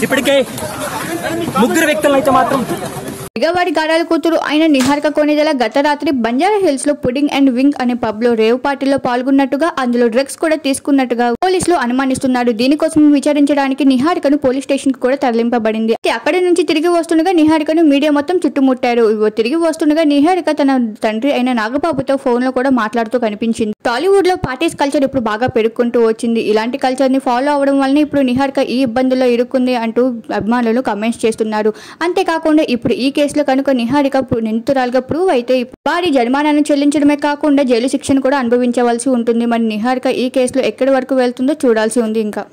ఇప్పటికే ముగ్గురు వ్యక్తులను అయితే మాత్రం ఇగవాడి గారాల కూతురు అయిన నిహారిక కోనేదల గత రాత్రి బంజారా హిల్స్లో పుడింగ్ అండ్ వింగ్ అనే పబ్లో రేవ్ పార్టీలో పాల్గొన్నట్టుగా అందులో డ్రగ్స్ కూడా తీసుకున్నట్టుగా కేసులో అనుమానిస్తున్నారు దీనికోసం విచారించడానికి నిహారికను పోలీస్ స్టేషన్కు కూడా తరలింపబడింది. అక్కడ నుంచి తిరిగి వస్తుండగా నిహారికను మీడియా మొత్తం చుట్టుముట్టారు. తిరిగి వస్తుండగా నిహారిక తన తండ్రి అయిన నాగబాబుతో ఫోన్లో కూడా మాట్లాడుతూ కనిపించింది. టాలీవుడ్లో పార్టీస్ కల్చర్ ఇప్పుడు బాగా పెరుగుకుంటూ వచ్చింది. ఇలాంటి కల్చర్ని ఫాలో అవడం వల్ల ఇప్పుడు నిహారిక ఈ ఇబ్బందుల్లో ఇరుక్కుంది అంటూ అభిమానులు కమెంట్స్ చేస్తున్నారు. అంతేకాకుండా ఇప్పుడు ఈ కేసులో కనుక నిహారిక నిందితురాలుగా ప్రూవ్ అయితే భారీ జరిమానాను చెల్లించడమే కాకుండా జైలు శిక్షను కూడా అనుభవించవలసి ఉంటుంది. మరి నిహారిక ఈ కేసులో ఎక్కడి వరకు వెళ్తుందో చూడాల్సి ఉంది ఇంకా.